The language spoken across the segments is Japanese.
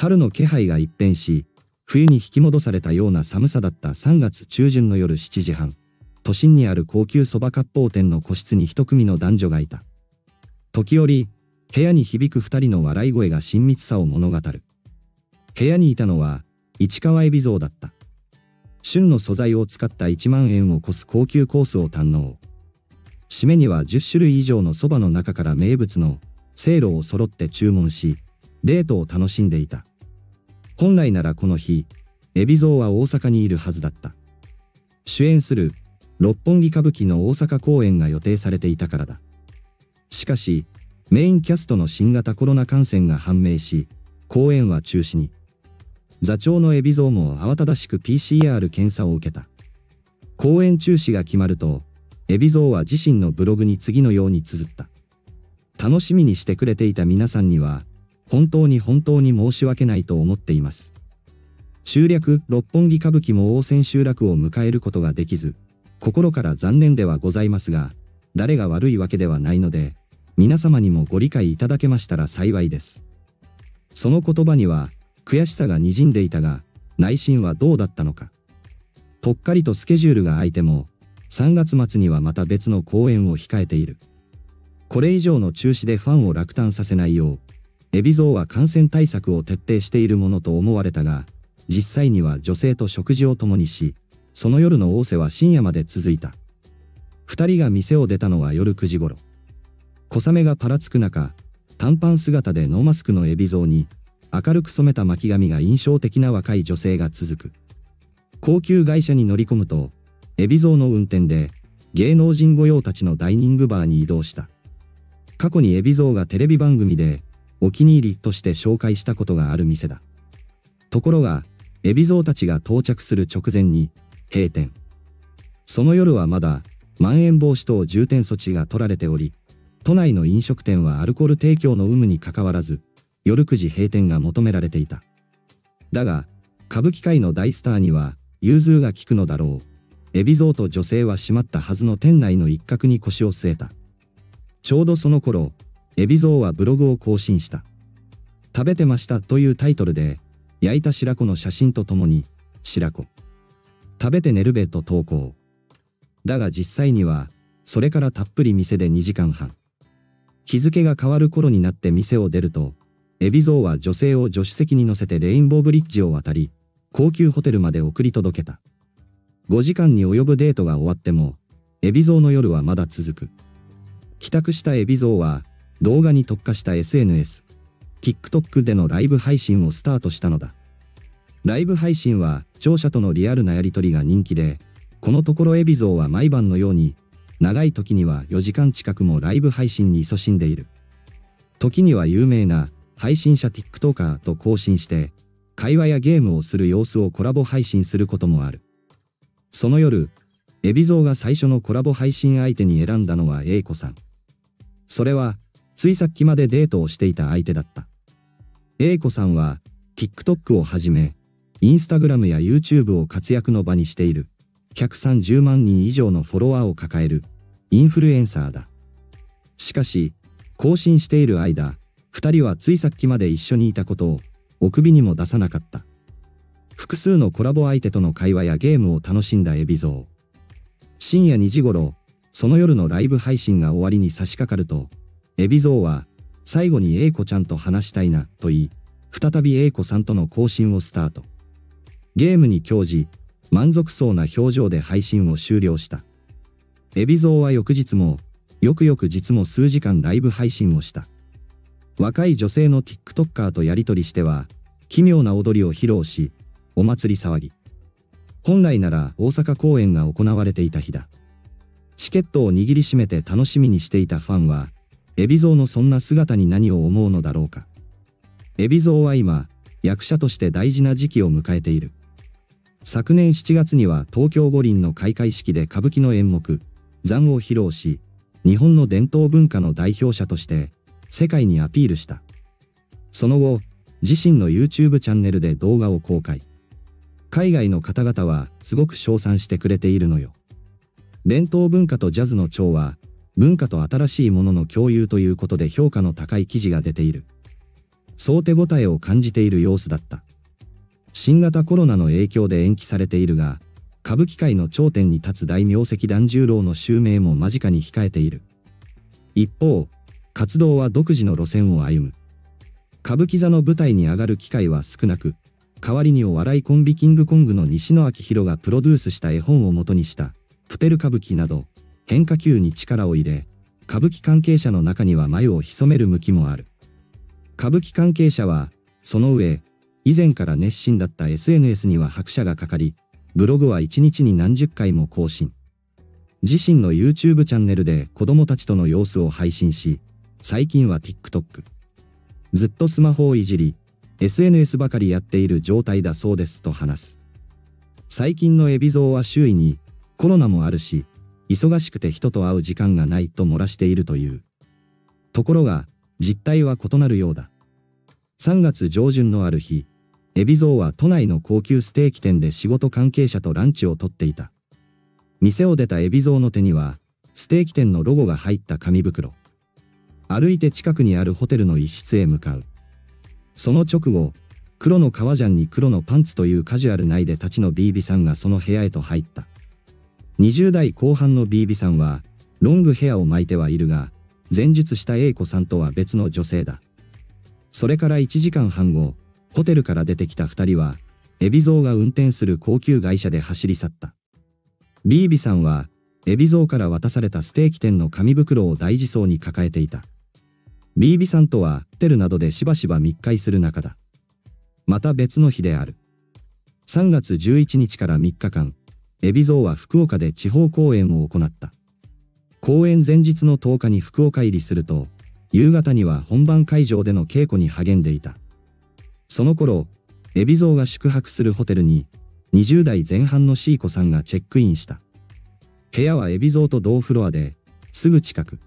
春の気配が一変し、冬に引き戻されたような寒さだった3月中旬の夜7時半、都心にある高級蕎麦割烹店の個室に一組の男女がいた。時折、部屋に響く二人の笑い声が親密さを物語る。部屋にいたのは、市川海老蔵だった。旬の素材を使った1万円を超す高級コースを堪能。締めには10種類以上の蕎麦の中から名物の、せいろを揃って注文し、デートを楽しんでいた。本来ならこの日、海老蔵は大阪にいるはずだった。主演する、六本木歌舞伎の大阪公演が予定されていたからだ。しかし、メインキャストの新型コロナ感染が判明し、公演は中止に。座長の海老蔵も慌ただしく PCR 検査を受けた。公演中止が決まると、海老蔵は自身のブログに次のように綴った。楽しみにしてくれていた皆さんには、本当に本当に申し訳ないと思っています。集略六本木歌舞伎も応戦集落を迎えることができず、心から残念ではございますが、誰が悪いわけではないので、皆様にもご理解いただけましたら幸いです。その言葉には、悔しさが滲んでいたが、内心はどうだったのか。ぽっかりとスケジュールが空いても、3月末にはまた別の公演を控えている。これ以上の中止でファンを落胆させないよう、海老蔵は感染対策を徹底しているものと思われたが、実際には女性と食事を共にし、その夜の仰せは深夜まで続いた。二人が店を出たのは夜9時頃。小雨がぱらつく中、短パン姿でノーマスクの海老蔵に、明るく染めた巻紙が印象的な若い女性が続く。高級会社に乗り込むと、海老蔵の運転で、芸能人御用達のダイニングバーに移動した。過去に海老蔵がテレビ番組で、お気に入りとして紹介したことがある店だ。ところが、海老蔵たちが到着する直前に、閉店。その夜はまだ、まん延防止等重点措置が取られており、都内の飲食店はアルコール提供の有無にかかわらず、夜9時閉店が求められていた。だが、歌舞伎界の大スターには、融通が利くのだろう。海老蔵と女性は閉まったはずの店内の一角に腰を据えた。ちょうどその頃、海老蔵はブログを更新した。食べてましたというタイトルで、焼いた白子の写真とともに、白子。食べて寝るべと投稿。だが実際には、それからたっぷり店で2時間半。日付が変わる頃になって店を出ると、海老蔵は女性を助手席に乗せてレインボーブリッジを渡り、高級ホテルまで送り届けた。5時間に及ぶデートが終わっても、海老蔵の夜はまだ続く。帰宅した海老蔵は、動画に特化した SNS、TikTok でのライブ配信をスタートしたのだ。ライブ配信は、聴者とのリアルなやりとりが人気で、このところ海老蔵は毎晩のように長い時には4時間近くもライブ配信に勤しんでいる。時には有名な配信者 TikToker と交信して、会話やゲームをする様子をコラボ配信することもある。その夜、海老蔵が最初のコラボ配信相手に選んだのは A 子さん。それは、ついさっきまでデートをしていた相手だった。A 子さんは、TikTok をはじめ、Instagram や YouTube を活躍の場にしている。130万人以上のフォロワーを抱えるインフルエンサーだ。しかし、更新している間、二人はついさっきまで一緒にいたことを、お首にも出さなかった。複数のコラボ相手との会話やゲームを楽しんだ海老蔵。深夜2時頃、その夜のライブ配信が終わりに差し掛かると、海老蔵は、最後に A 子ちゃんと話したいな、と言い、再び A 子さんとの更新をスタート。ゲームに興じ、満足そうな表情で配信を終了した。海老蔵は翌日も、よくよく実も数時間ライブ配信をした。若い女性の TikToker とやりとりしては、奇妙な踊りを披露し、お祭り騒ぎ。本来なら大阪公演が行われていた日だ。チケットを握りしめて楽しみにしていたファンは、海老蔵のそんな姿に何を思うのだろうか。海老蔵は今、役者として大事な時期を迎えている。昨年7月には東京五輪の開会式で歌舞伎の演目、残を披露し、日本の伝統文化の代表者として世界にアピールした。その後、自身の YouTube チャンネルで動画を公開。海外の方々はすごく称賛してくれているのよ。伝統文化とジャズの調は、文化と新しいものの共有ということで評価の高い記事が出ている。そう手応えを感じている様子だった。新型コロナの影響で延期されているが、歌舞伎界の頂点に立つ大名跡團十郎の襲名も間近に控えている。一方、活動は独自の路線を歩む。歌舞伎座の舞台に上がる機会は少なく、代わりにお笑いコンビキングコングの西野昭弘がプロデュースした絵本を元にした、プテル歌舞伎など、変化球に力を入れ、歌舞伎関係者の中には眉を潜める向きもある。歌舞伎関係者は、その上、以前から熱心だった SNS には拍車がかかり、ブログは1日に何十回も更新。自身の YouTube チャンネルで子供たちとの様子を配信し、最近は TikTok。ずっとスマホをいじり、SNS ばかりやっている状態だそうですと話す。最近の海老蔵は周囲に、コロナもあるし、忙しくて人と会う時間がないと漏らしているという。ところが、実態は異なるようだ。3月上旬のある日、海老蔵は都内の高級ステーキ店で仕事関係者とランチをとっていた。店を出た海老蔵の手には、ステーキ店のロゴが入った紙袋。歩いて近くにあるホテルの一室へ向かう。その直後、黒の革ジャンに黒のパンツというカジュアル内で立ちのビービさんがその部屋へと入った。20代後半のビービさんは、ロングヘアを巻いてはいるが、前述した A 子さんとは別の女性だ。それから1時間半後、ホテルから出てきた2人は、海老蔵が運転する高級会社で走り去った。ビービさんは、海老蔵から渡されたステーキ店の紙袋を大事そうに抱えていた。ビービさんとは、ホテルなどでしばしば密会する仲だ。また別の日である。3月11日から3日間、海老蔵は福岡で地方公演を行った。公演前日の10日に福岡入りすると、夕方には本番会場での稽古に励んでいた。その頃、海老蔵が宿泊するホテルに、20代前半のシーコさんがチェックインした。部屋は海老蔵と同フロアで、すぐ近く。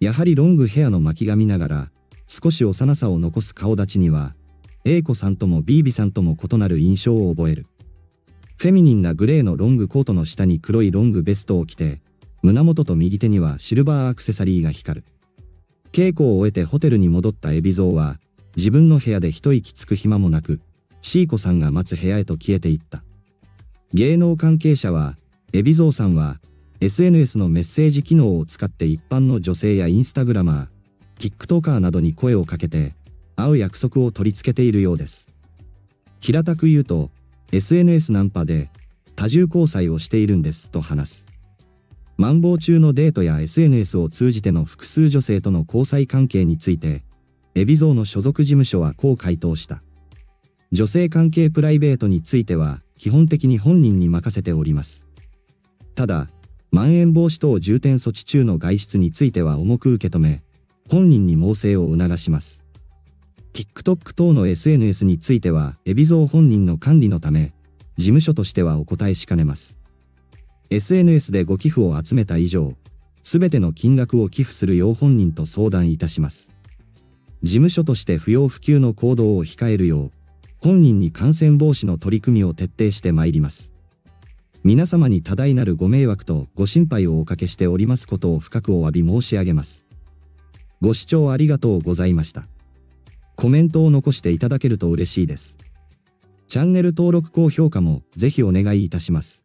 やはりロングヘアの巻き髪ながら、少し幼さを残す顔立ちには、A 子さんとも B ビさんとも異なる印象を覚える。フェミニンなグレーのロングコートの下に黒いロングベストを着て、胸元と右手にはシルバーアクセサリーが光る。稽古を終えてホテルに戻った海老蔵は、自分の部屋で一息つく暇もなく、シーコさんが待つ部屋へと消えていった。芸能関係者は、海老蔵さんは、SNS のメッセージ機能を使って一般の女性やインスタグラマー、TikToker などに声をかけて、会う約束を取り付けているようです。平たく言うと、SNS ナンパで、多重交際をしているんですと話す。マンボウ中のデートや SNS を通じての複数女性との交際関係について、海老蔵の所属事務所はこう回答した。女性関係プライベートについては、基本的に本人に任せております。ただ、まん延防止等重点措置中の外出については重く受け止め、本人に猛省を促します。TikTok 等の SNS については、海老蔵本人の管理のため、事務所としてはお答えしかねます。SNS でご寄付を集めた以上、すべての金額を寄付するよう本人と相談いたします。事務所として不要不急の行動を控えるよう、本人に感染防止の取り組みを徹底してまいります。皆様に多大なるご迷惑とご心配をおかけしておりますことを深くお詫び申し上げます。ご視聴ありがとうございました。コメントを残していただけると嬉しいです。チャンネル登録高評価もぜひお願いいたします。